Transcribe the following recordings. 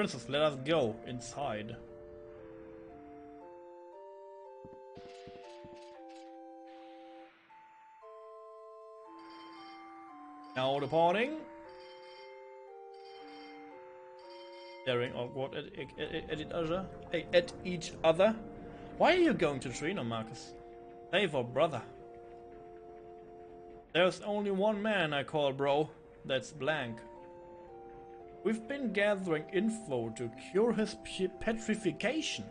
Princess, let us go inside. Now departing. Staring awkward at, at, at, each other. At each other. Why are you going to Treno, Marcus? Save our brother. There's only one man I call bro. That's Blank. We've been gathering info to cure his petrification.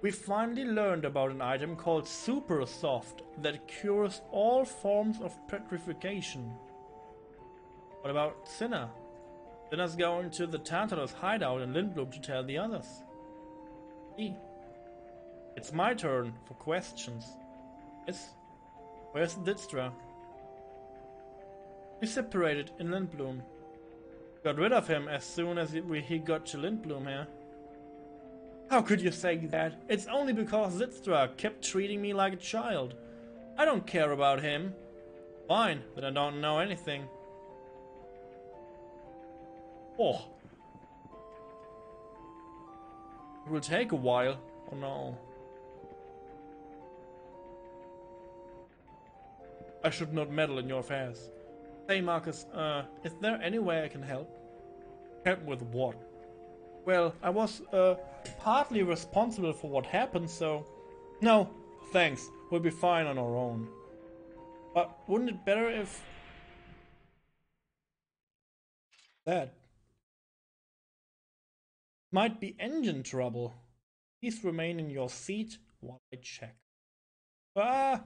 We finally learned about an item called Super Soft that cures all forms of petrification. What about Cinna? Cinna's going to the Tantalus hideout in Lindblum to tell the others. E. It's my turn for questions. Yes? Where's Dijkstra? We separated in Lindblum. Got rid of him as soon as he got to Lindblum here. How could you say that? It's only because Dijkstra kept treating me like a child. I don't care about him. Fine, then I don't know anything. Oh. It will take a while. Oh no. I should not meddle in your affairs. Hey Marcus, uh, is there any way I can help? With what? Well, I was, uh, partly responsible for what happened, so... No, thanks. We'll be fine on our own. But wouldn't it better if... That might be engine trouble. Please remain in your seat while I check. Ah!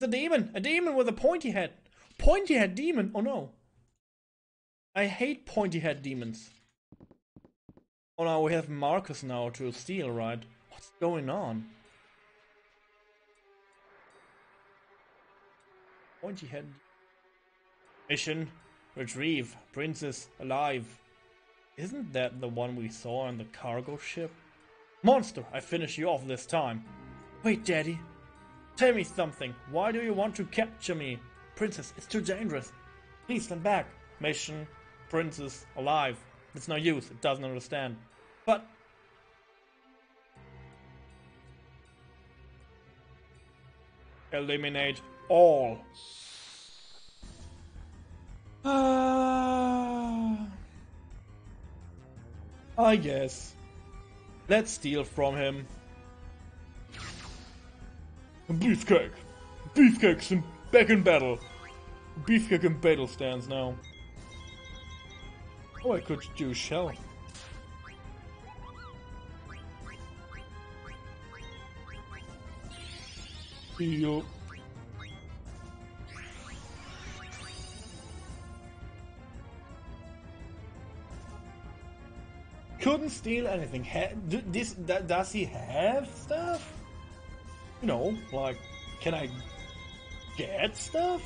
The demon! A demon with a pointy head! Pointy head demon! Oh no! I hate pointy head demons. Oh no, we have Marcus now to steal, right? What's going on? Pointy head. Mission. Retrieve. Princess alive. Isn't that the one we saw on the cargo ship? Monster, I finish you off this time. Wait, Daddy. Tell me something. Why do you want to capture me? Princess, it's too dangerous. Please stand back. Mission, princess, alive. It's no use. It doesn't understand. But... Eliminate all. Ah... I guess. Let's steal from him. Beefcake! Beefcake's in, back in battle! Beefcake in battle stands now. Oh, I could do shell. Heal. couldn't steal anything. Ha this does he have stuff? You know, like, can I get stuff?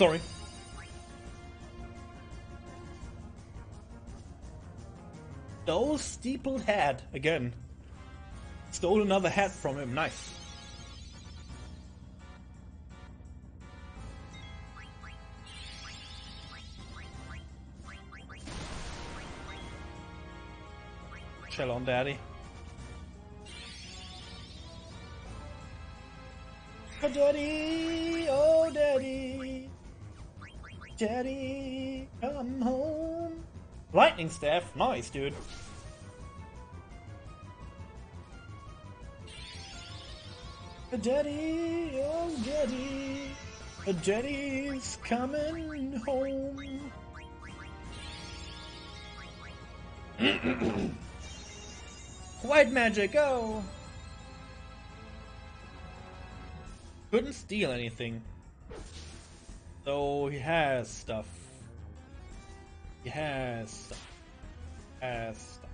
Sorry. Those steepled head again. Stole another hat from him. Nice. Chill on, Daddy. Oh, Daddy, oh, Daddy. Daddy, come home. Lightning staff, nice, dude. A daddy, oh daddy, a daddy's coming home. White magic, go! Couldn't steal anything. So he has stuff. He has stuff. Has stuff.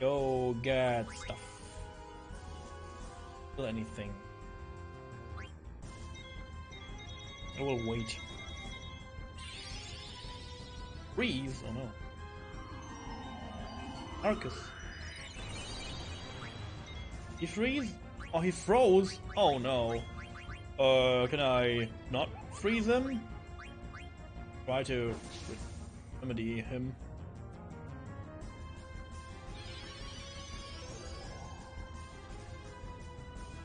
Go get stuff anything. I will wait. Freeze? Oh no. Marcus. He freeze? Oh, he froze? Oh no. Uh, can I not freeze him? Try to remedy him.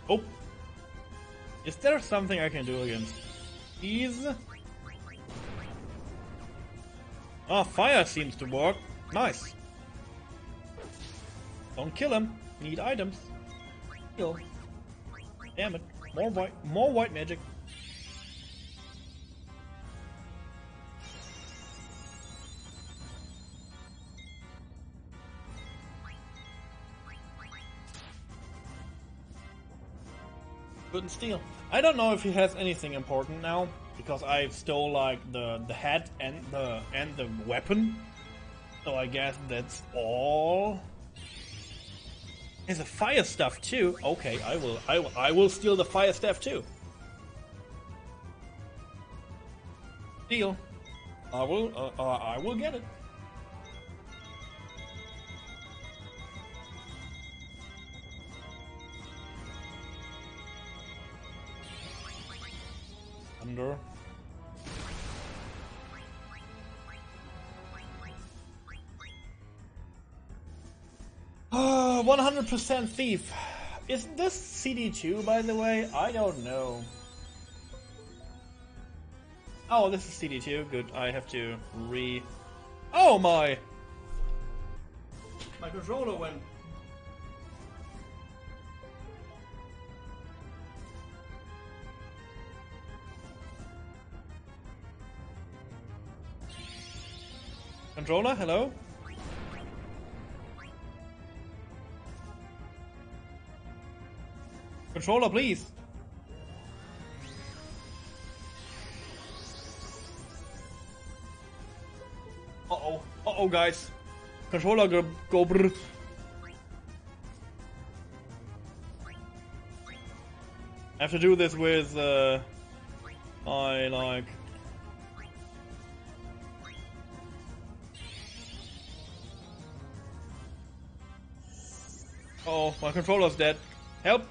Oh! Is there something I can do against these? Ah, oh, fire seems to work. Nice. Don't kill him. Need items. Heal. Damn it. More white more white magic. Couldn't steal. I don't know if he has anything important now because I stole like the the hat and the and the weapon. So I guess that's all. There's a fire stuff too. Okay, I will I will I will steal the fire stuff too. Deal. I will uh, uh, I will get it. 100% thief. Is this CD2 by the way? I don't know. Oh, this is CD2. Good. I have to re. Oh my! My controller went Controller, hello? Controller, please. Uh-oh. Uh-oh, guys. Controller go, go brr. I have to do this with, uh... I, like... oh, my controller's dead. Help!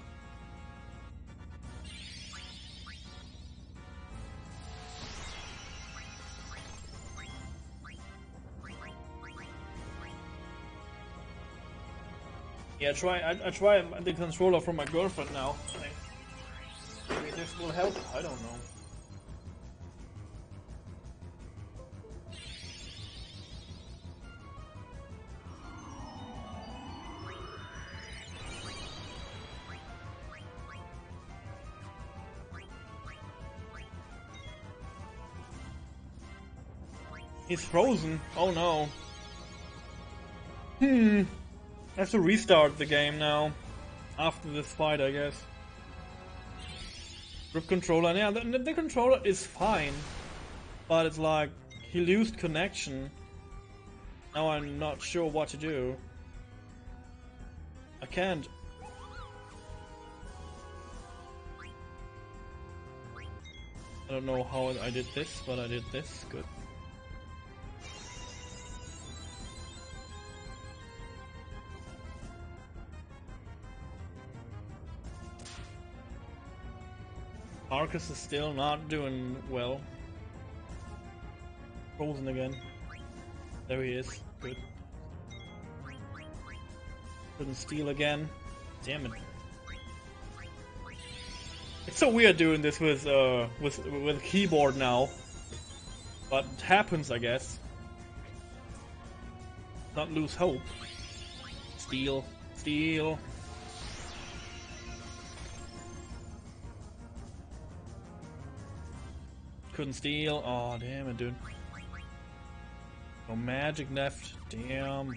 Yeah, try. I, I try the controller from my girlfriend now. Maybe this will help. I don't know. He's frozen. Oh no. Hmm. I have to restart the game now. After this fight, I guess. Grip controller. Yeah, the, the controller is fine. But it's like, he lost connection. Now I'm not sure what to do. I can't. I don't know how I did this, but I did this. Good. Marcus is still not doing well. Frozen again. There he is. Good. Couldn't steal again. Damn it. It's so weird doing this with uh with with keyboard now. But it happens I guess. Not lose hope. Steal. Steal. Couldn't steal. Oh, damn it, dude. No magic left. Damn.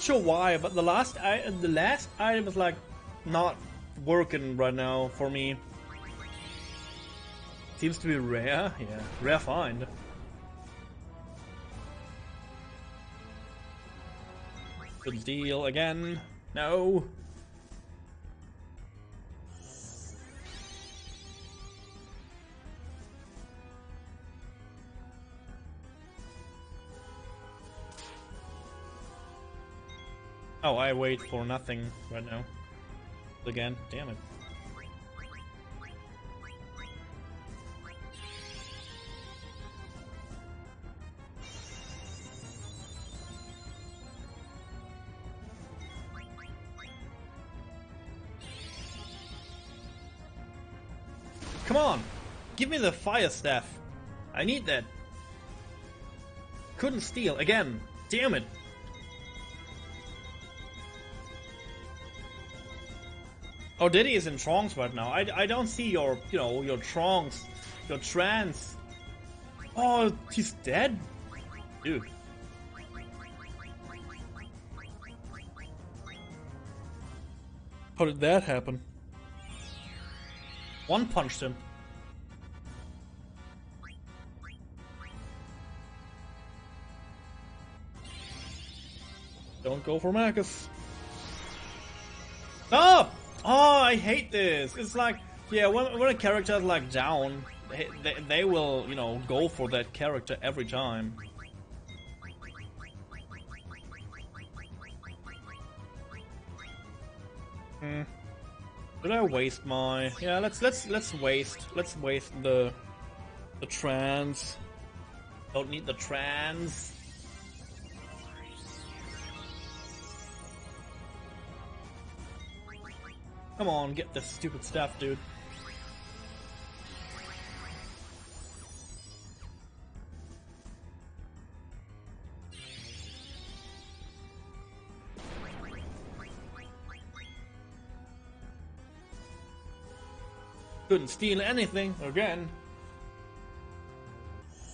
Not sure why, but the last I the last item is like not working right now for me. Seems to be rare. Yeah, rare find. Good deal again. No. Oh, I wait for nothing right now. Again, damn it. Come on! Give me the fire staff! I need that! Couldn't steal, again! Damn it! Oh, Diddy is in trance right now. I, I don't see your, you know, your trance, your trance. Oh, he's dead? Dude. How did that happen? One punched him. Don't go for Marcus. Ah! Oh, I hate this. It's like, yeah, when, when a character is like down, they, they, they will, you know, go for that character every time. Hmm. Did I waste my? Yeah, let's let's let's waste let's waste the the trans. Don't need the trans. Come on, get this stupid stuff, dude. Couldn't steal anything again.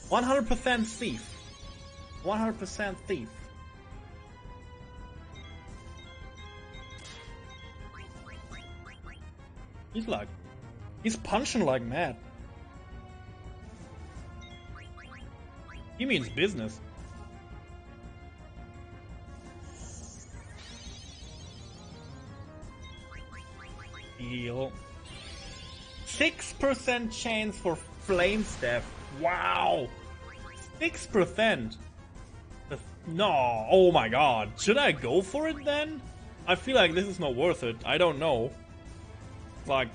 100% thief. 100% thief. He's like, he's punching like mad. He means business. Deal. 6% chance for flame staff. Wow! 6%! No, oh my god. Should I go for it then? I feel like this is not worth it. I don't know like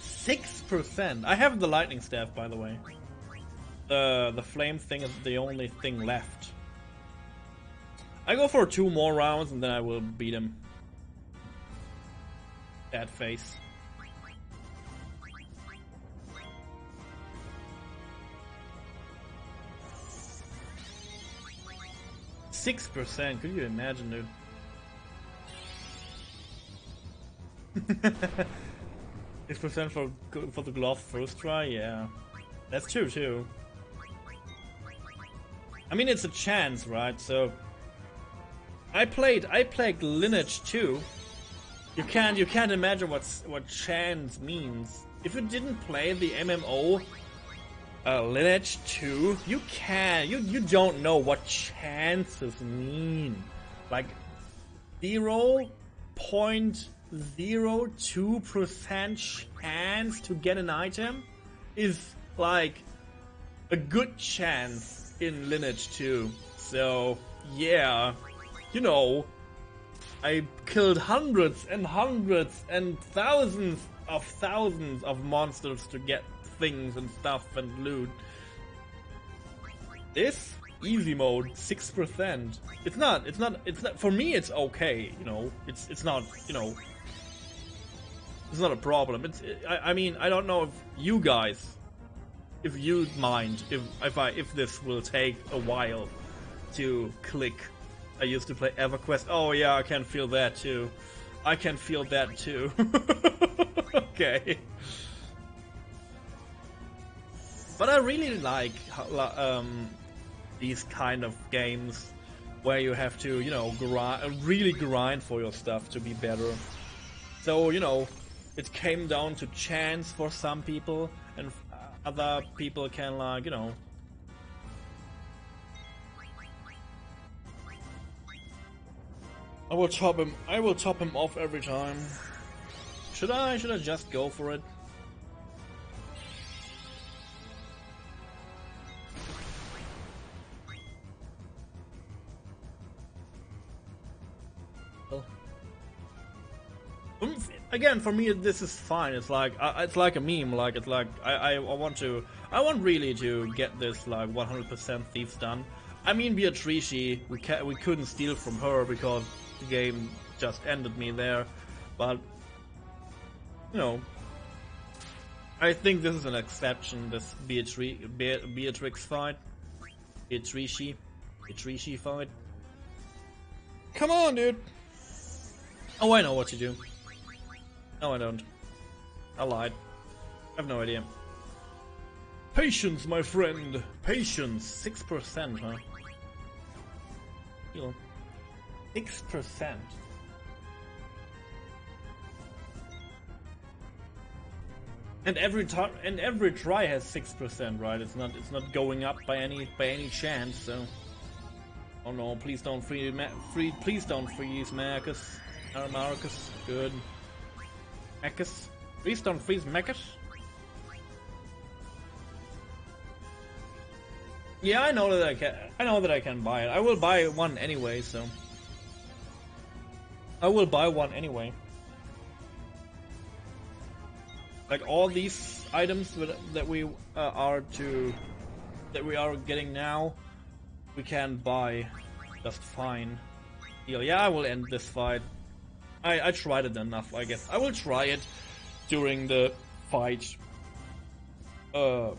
6%. I have the lightning staff, by the way. The the flame thing is the only thing left. I go for two more rounds and then I will beat him. That face. Six percent, could you imagine, dude? Six percent for for the glove first try, yeah, that's true too. I mean, it's a chance, right? So I played I played Lineage 2. You can't you can't imagine what's what chance means. If you didn't play the MMO uh, Lineage 2, you can you you don't know what chances mean. Like zero point 0.02% chance to get an item is like a good chance in Lineage 2. So, yeah, you know, I killed hundreds and hundreds and thousands of thousands of monsters to get things and stuff and loot. This easy mode, six percent. It's not. It's not. It's not. For me, it's okay. You know. It's. It's not. You know. It's not a problem. It's. I, I mean, I don't know if you guys, if you'd mind, if if I if this will take a while to click. I used to play EverQuest. Oh yeah, I can feel that too. I can feel that too. okay. But I really like um, these kind of games where you have to, you know, grind, really grind for your stuff to be better. So, you know, it came down to chance for some people, and other people can, like, you know. I will top him. I will top him off every time. Should I? Should I just go for it? Again, for me, this is fine. It's like it's like a meme. Like it's like I, I, want to I want really to get this like 100% thieves done. I mean, Beatrice, we ca we couldn't steal from her because the game just ended me there. But you know, I think this is an exception. This Beatrice Be Beatrix fight, Beatrice, Beatrice fight. Come on, dude. Oh, I know what to do. No, I don't. I lied. I have no idea. Patience, my friend! Patience! 6%, huh? Heal. 6%. And every time and every try has six percent, right? It's not it's not going up by any by any chance. So, oh no! Please don't free, free please don't freeze Marcus. Marcus, good. Mechas. Please don't freeze mechas. Yeah, I know that I can. I know that I can buy it. I will buy one anyway, so I will buy one anyway. Like all these items that we uh, are to that we are getting now, we can buy just fine. Yeah, I will end this fight. I, I tried it enough, I guess. I will try it during the fight. Uh,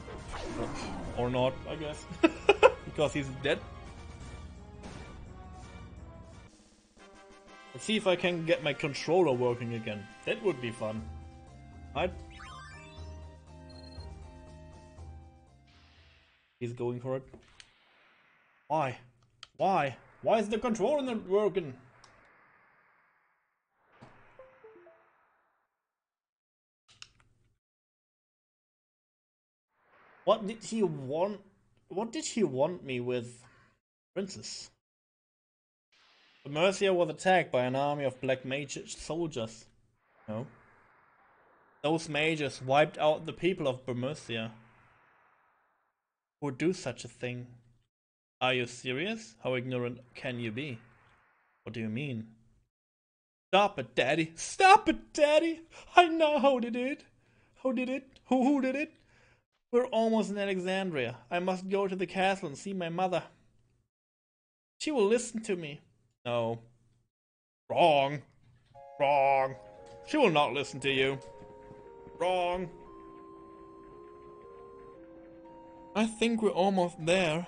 or not, I guess. because he's dead. Let's see if I can get my controller working again. That would be fun. Right? He's going for it. Why? Why? Why is the controller not working? What did he want? What did he want me with, Princess? Mercia was attacked by an army of black mage soldiers. No. Those mages wiped out the people of Burmecia. Who would do such a thing? Are you serious? How ignorant can you be? What do you mean? Stop it, Daddy! Stop it, Daddy! I know how did it. How did it? Who who did it? We're almost in Alexandria. I must go to the castle and see my mother. She will listen to me. No. Wrong. Wrong. She will not listen to you. Wrong. I think we're almost there.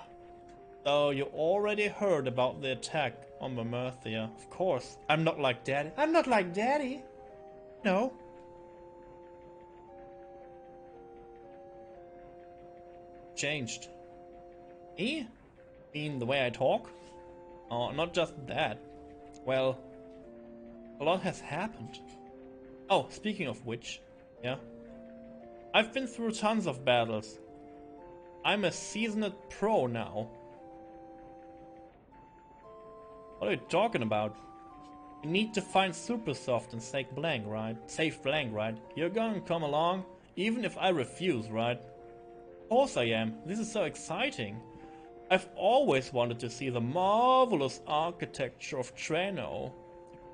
So you already heard about the attack on Mamerthia. Of course. I'm not like Daddy. I'm not like Daddy. No. Changed? Me? Mean the way I talk? Oh, not just that. Well, a lot has happened. Oh, speaking of which, yeah. I've been through tons of battles. I'm a seasoned pro now. What are you talking about? You need to find Supersoft and save Blank, right? Save Blank, right? You're gonna come along, even if I refuse, right? Of course I am. This is so exciting. I've always wanted to see the marvelous architecture of Treno.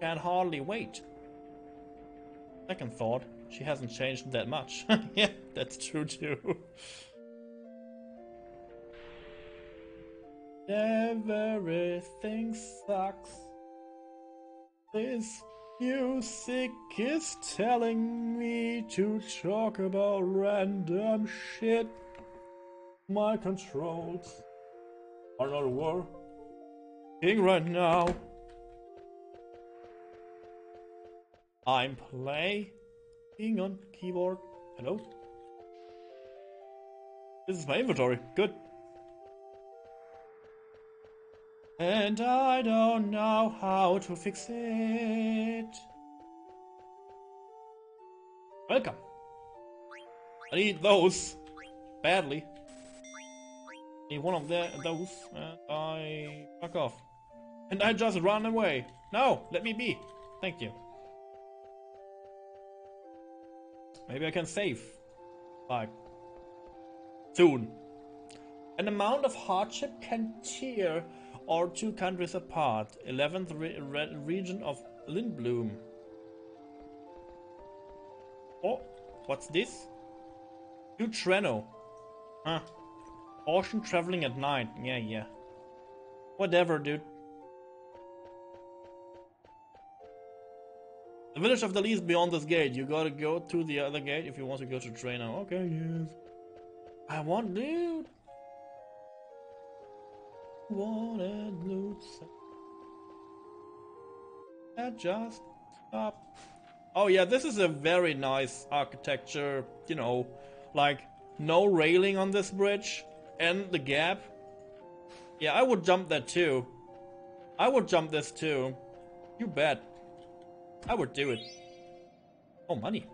Can't hardly wait. Second thought, she hasn't changed that much. yeah, that's true too. Everything sucks. This music is telling me to talk about random shit. My controls are not working right now. I'm playing on keyboard. Hello? This is my inventory. Good. And I don't know how to fix it. Welcome. I need those. Badly. One of the, those. And I fuck off. And I just run away. No, let me be. Thank you. Maybe I can save. Bye. Soon. An amount of hardship can tear our two countries apart. 11th re re region of Lindblum. Oh, what's this? New Treno. Huh. Ocean traveling at night. Yeah, yeah. Whatever, dude. The village of the least beyond this gate. You gotta go to the other gate if you want to go to Treno. Okay, yes. I want loot. Wanted loot. That just stop. Oh yeah, this is a very nice architecture. You know, like no railing on this bridge and the gap. Yeah, I would jump that too. I would jump this too. You bet. I would do it. Oh, money.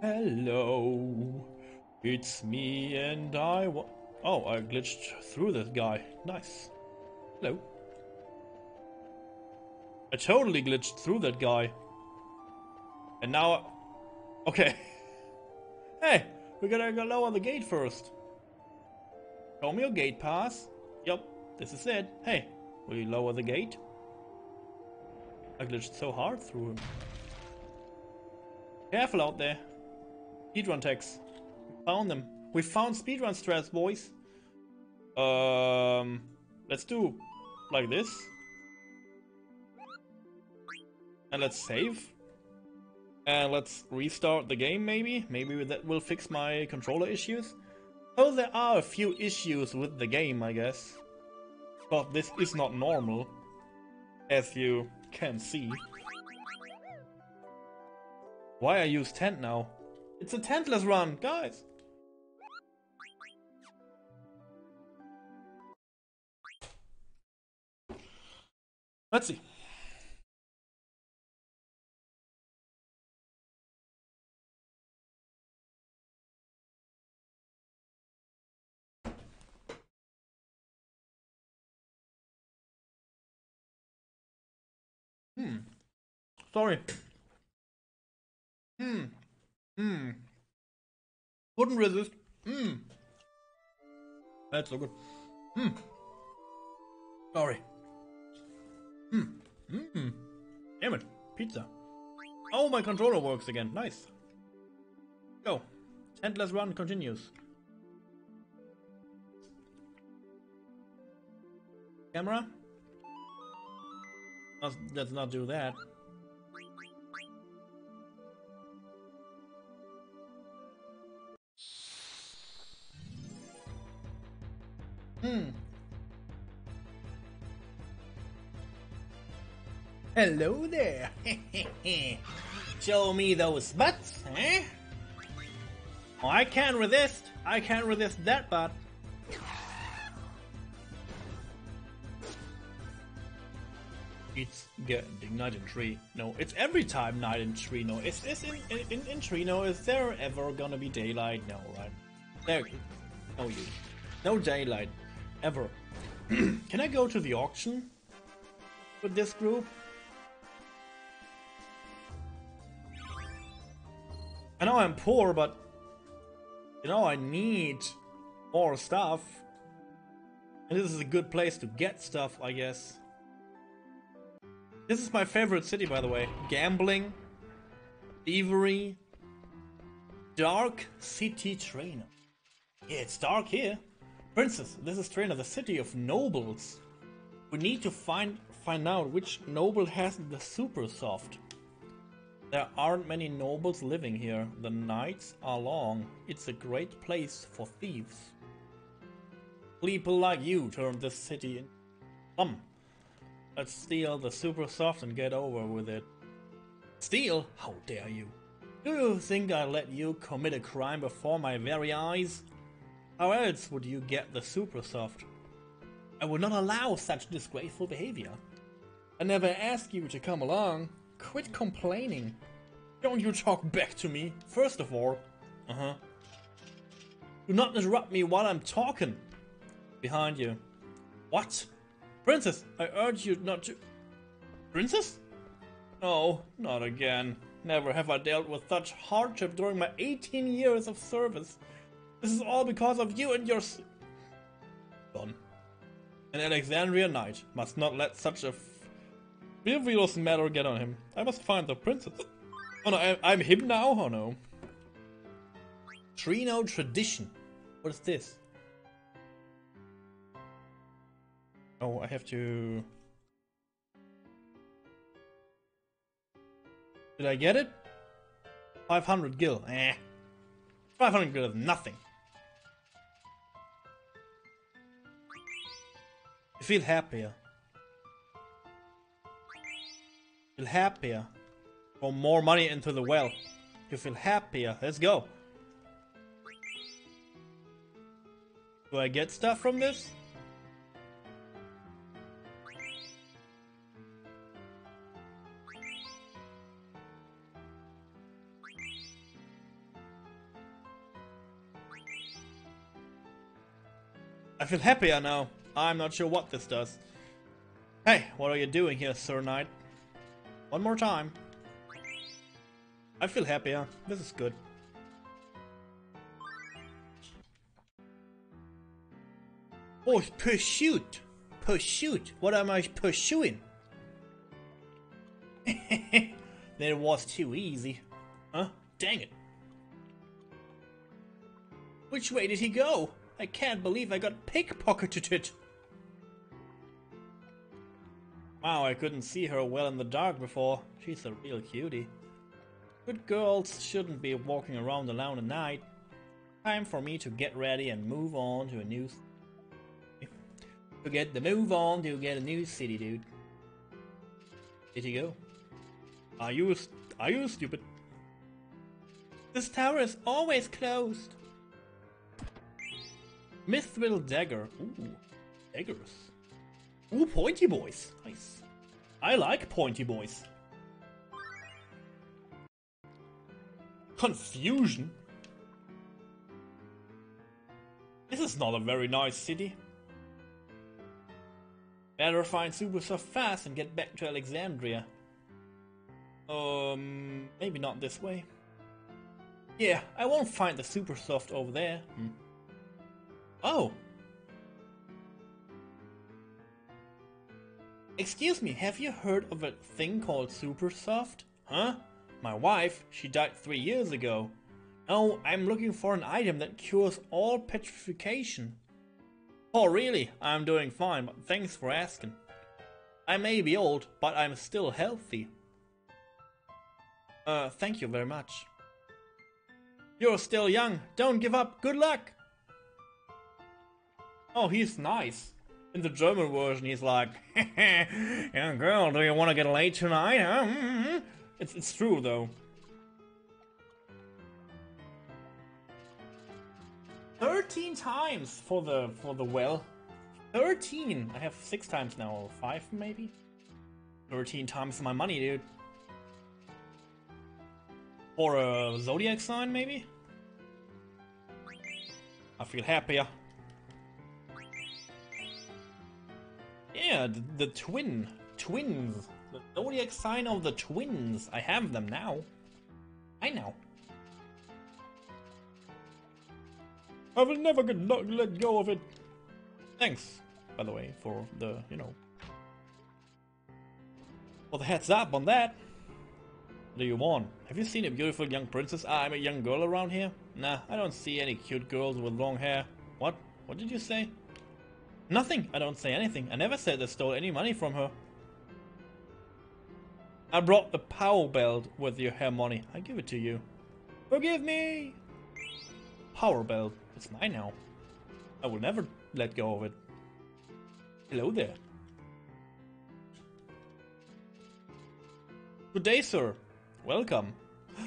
Hello. It's me and I wa- Oh, I glitched through this guy. Nice. Hello. I totally glitched through that guy. And now... Okay. hey, we gotta go lower the gate first. Show me your gate pass. Yup, this is it. Hey, will you lower the gate? I glitched so hard through him. Careful out there. Speedrun techs. We found them. We found speedrun strats, boys. Um, let's do like this. And let's save. And let's restart the game, maybe? Maybe that will fix my controller issues? Oh, there are a few issues with the game, I guess. But this is not normal, as you can see. Why I use tent now? It's a tentless run, guys! Let's see. Hmm. Sorry. Hmm. Hmm. Couldn't resist. Hmm. That's so good. Hmm. Sorry. Hmm. Hmm. Damn it. Pizza. Oh, my controller works again. Nice. Go. Endless run continues. Camera? Let's, let's not do that. Hmm. Hello there. Show me those butts, eh? Oh, I can't resist. I can't resist that butt. It's getting night in tree. No, it's every time night in Treno. Is this in, in, in Treno? Is there ever gonna be daylight? No, right? There. No, you. No daylight. Ever. Can I go to the auction? With this group? I know I'm poor, but... You know, I need more stuff. And this is a good place to get stuff, I guess. This is my favorite city, by the way. Gambling, thievery, dark city Treno. Yeah, it's dark here. Princess, this is Treno, the city of nobles. We need to find find out which noble has the super soft. There aren't many nobles living here. The nights are long. It's a great place for thieves. People like you turned this city in. Come, Let's steal the super soft and get over with it. Steal? How dare you? Do you think I let you commit a crime before my very eyes? How else would you get the super soft? I will not allow such disgraceful behavior. I never asked you to come along. Quit complaining. Don't you talk back to me, first of all. Uh-huh. Do not interrupt me while I'm talking. Behind you. What? Princess, I urge you not to... Princess? No, not again. Never have I dealt with such hardship during my 18 years of service. This is all because of you and your... Gone. An Alexandria knight must not let such a frivolous matter get on him. I must find the princess. Oh no, I, I'm him now? Oh no. Treno tradition. What is this? Oh, I have to... Did I get it? 500 gil. Eh. 500 gil is nothing. You feel happier. Feel happier. Pour more money into the well. You feel happier. Let's go. Do I get stuff from this? I feel happier now. I'm not sure what this does. Hey, what are you doing here, Sir Knight? One more time. I feel happier. This is good. Oh, pursuit! Pursuit! What am I pursuing? that was too easy. Huh? Dang it. Which way did he go? I can't believe I got pickpocketed. Wow, I couldn't see her well in the dark before. She's a real cutie. Good girls shouldn't be walking around alone at night. Time for me to get ready and move on to a new... to get the move on to get a new city, dude. Did he go? Are you... are you stupid? This tower is always closed. Mithril dagger. Ooh, daggers. Ooh, pointy boys. Nice. I like pointy boys. Confusion? This is not a very nice city. Better find Supersoft fast and get back to Alexandria. Um, maybe not this way. Yeah, I won't find the Supersoft over there. Hmm. Oh. Excuse me, have you heard of a thing called Supersoft? Huh? My wife, she died three years ago. Oh, I'm looking for an item that cures all petrification. Oh really? I'm doing fine, but thanks for asking. I may be old, but I'm still healthy. Uh, thank you very much. You're still young. Don't give up. Good luck. Oh, he's nice. In the German version, he's like, "Yeah, girl, do you want to get laid tonight? Huh? Mm -hmm. It's it's true though. Thirteen times for the for the well. Thirteen. I have six times now, five maybe. Thirteen times my money, dude. Or a zodiac sign, maybe. I feel happier. Yeah, the, the twin. Twins. The zodiac sign of the twins. I have them now. I know. I will never get let go of it. Thanks, by the way, for the, you know, for the heads up on that. Do you want? Have you seen a beautiful young princess? Ah, I'm a young girl around here? Nah, I don't see any cute girls with long hair. What? What did you say? Nothing. I don't say anything. I never said I stole any money from her. I brought the power belt with your hair money. I give it to you. Forgive me! Power belt. It's mine now. I will never let go of it. Hello there. Good day, sir. Welcome.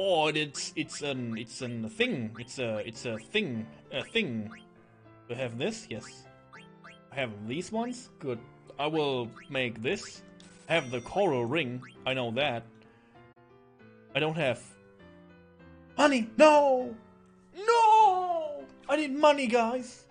Oh, it's it's an it's a thing. It's a it's a thing. A thing. We have this, yes. I have these ones. Good. I will make this. I have the coral ring. I know that. I don't have money. No! No! I need money, guys.